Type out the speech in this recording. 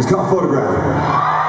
It's called Photograph.